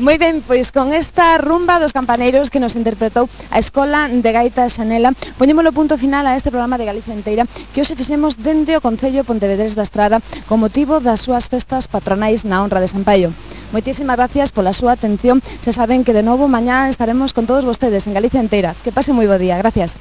Moi ben, pois con esta rumba dos campaneiros que nos interpretou a Escola de Gaita Xanela, poñémolo punto final a este programa de Galicia Enteira que hoxe fixemos dende o Concello Pontevedres da Estrada con motivo das súas festas patronais na honra de San Paio. Moitísimas gracias pola súa atención. Se saben que de novo mañá estaremos con todos vostedes en Galicia Enteira. Que pase moi bo día. Gracias.